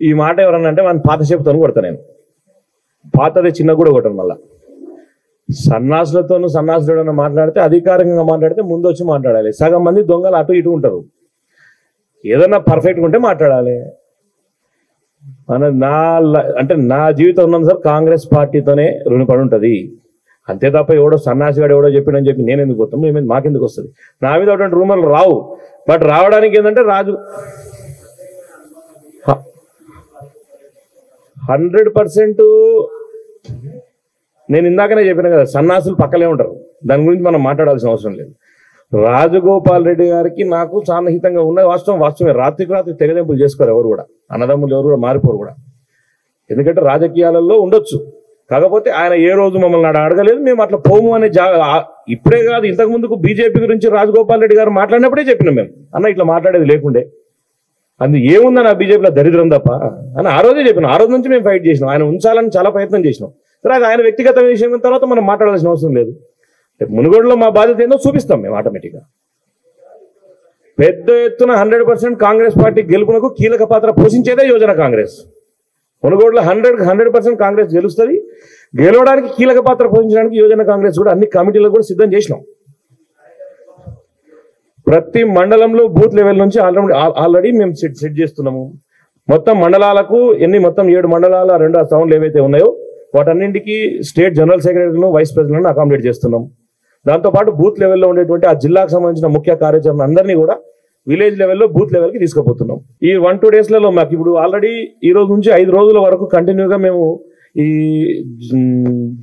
ఈ మాట ఎవరన్నా అంటే మన పాత చెప్పుతాను కొడతా నేను. పాతదే చిన్న కూడా కొట్టను మళ్ళా. సన్నాసులతోనూ సన్నాసులతో మాట్లాడితే అధికారికంగా మాట్లాడితే ముందు వచ్చి మాట్లాడాలి. సగం మంది దొంగలు అటు ఇటు ఉంటారు. ఏదన్నా పర్ఫెక్ట్గా ఉంటే మాట్లాడాలి. మన నా అంటే నా జీవితం ఉన్నంత సార్ కాంగ్రెస్ పార్టీతోనే రుణపడి ఉంటుంది అంతే తప్ప ఎవడో సన్నాసిగాడు ఎవడో చెప్పిడని చెప్పి నేను ఎందుకు వస్తాను మేము మాకెందుకు వస్తుంది? నా మీద అటువంటి రూమర్లు రావు. బట్ రావడానికి ఏంటంటే రాజు హండ్రెడ్ పర్సెంట్ నేను ఇందాకనే చెప్పిన కదా సన్నాసులు పక్కలే ఉంటారు. దాని గురించి మనం మాట్లాడాల్సిన అవసరం లేదు. రాజగోపాల్ రెడ్డి గారికి నాకు సాన్నిహితంగా ఉన్న వాస్తవం వాస్తవమే. రాత్రికి రాత్రి తెగదెంపులు చేసుకోరు ఎవరు కూడా. అన్నదమ్ములు ఎవరు కూడా మారిపోరు కూడా. ఎందుకంటే రాజకీయాలలో ఉండొచ్చు. కాకపోతే ఆయన ఏ రోజు మమ్మల్ని నాడు అడగలేదు మేము అట్లా పోము అనే జా ఇప్పుడే కాదు ఇంతకు ముందుకు బీజేపీ గురించి రాజగోపాల్ రెడ్డి గారు మాట్లాడినప్పుడే చెప్పినాం మేము. అన్న ఇట్లా మాట్లాడేది లేకుండే. అందు ఏముందని ఆ బీజేపీలో దరిద్రం తప్ప? అని ఆ రోజే చెప్పినాం ఆ రోజు నుంచి మేము ఫైట్ చేసినాం. ఆయన ఉంచాలని చాలా ప్రయత్నం చేసినాం. సరే అది ఆయన వ్యక్తిగత విషయం తర్వాత మనం మాట్లాడాల్సిన అవసరం లేదు. మునుగోడులో మా బాధ్యత ఏందో చూపిస్తాం మేము ఆటోమేటిక్గా. పెద్ద ఎత్తున హండ్రెడ్ పర్సెంట్ కాంగ్రెస్ పార్టీ గెలుపునకు కీలక పాత్ర పోషించేదే యోజన కాంగ్రెస్. మునుగోడులో హండ్రెడ్ హండ్రెడ్ పర్సెంట్ కాంగ్రెస్ గెలుస్తుంది. గెలవడానికి కీలక పాత్ర పోషించడానికి యోజన కాంగ్రెస్ కూడా అన్ని కమిటీలు కూడా సిద్ధం చేసినాం. ప్రతి మండలంలో బూత్ లెవెల్ నుంచి ఆల్రెడీ ఆల్రెడీ మేము సెట్ సెట్ చేస్తున్నాము. మొత్తం మండలాలకు ఎన్ని మొత్తం ఏడు మండలాల రెండు సౌండ్లు ఏవైతే ఉన్నాయో వాటన్నింటికి స్టేట్ జనరల్ సెక్రటరీలను వైస్ ప్రెసిడెంట్ అకామిడేట్ చేస్తున్నాం. దాంతోపాటు బూత్ లెవెల్లో ఉండేటువంటి ఆ జిల్లాకు సంబంధించిన ముఖ్య కార్యాచరణ అందరినీ కూడా విలేజ్ లెవెల్లో బూత్ లెవెల్కి తీసుకుపోతున్నాం. ఈ వన్ టూ డేస్లలో మాకు ఇప్పుడు ఆల్రెడీ ఈ రోజు నుంచి ఐదు రోజుల వరకు కంటిన్యూగా మేము ఈ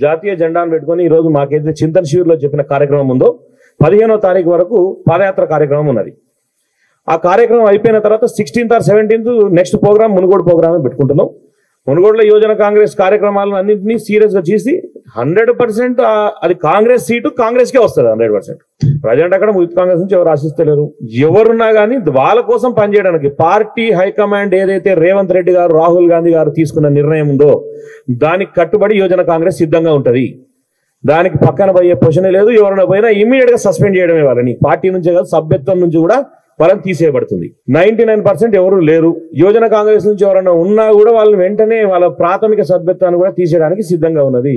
జాతీయ జెండాను పెట్టుకొని ఈరోజు మాకైతే చింతన్ శిబిర్లో చెప్పిన కార్యక్రమం ఉందో పదిహేనో తారీఖు వరకు పాదయాత్ర కార్యక్రమం ఉన్నది. ఆ కార్యక్రమం అయిపోయిన తర్వాత sixteenth or seventeenth next program Munugode ప్రోగ్రామే పెట్టుకుంటున్నాం. మునుగోడులో యోజన కాంగ్రెస్ కార్యక్రమాలను అన్నింటినీ సీరియస్గా చేసి హండ్రెడ్ పర్సెంట్ అది కాంగ్రెస్ సీటు కాంగ్రెస్కే వస్తుంది హండ్రెడ్ పర్సెంట్. ప్రజెంట్ అక్కడ యూత్ కాంగ్రెస్ నుంచి ఎవరు ఆశిస్తలేరు. ఎవరున్నా కానీ వాళ్ళ కోసం పనిచేయడానికి పార్టీ హైకమాండ్ ఏదైతే రేవంత్ రెడ్డి గారు రాహుల్ గాంధీ గారు తీసుకున్న నిర్ణయం ఉందో దానికి కట్టుబడి యోజన కాంగ్రెస్ సిద్ధంగా ఉంటుంది. దానికి పక్కన పోయే పొజిషన్ లేదు ఎవరైనా పోయినా ఇమీడియట్గా సస్పెండ్ చేయడమే వాళ్ళని పార్టీ నుంచే కాదు సభ్యత్వం నుంచి కూడా వాళ్ళని తీసేయబడుతుంది. నైన్టీ నైన్ పర్సెంట్ ఎవరు లేరు. యోజన కాంగ్రెస్ నుంచి ఎవరైనా ఉన్నా కూడా వాళ్ళని వెంటనే వాళ్ళ ప్రాథమిక సభ్యత్వాన్ని కూడా తీసేయడానికి సిద్ధంగా ఉన్నది.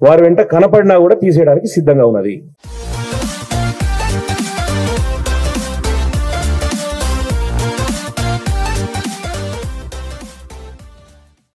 వారు వెంట కనపడినా కూడా తీసేయడానికి సిద్ధంగా ఉన్నది.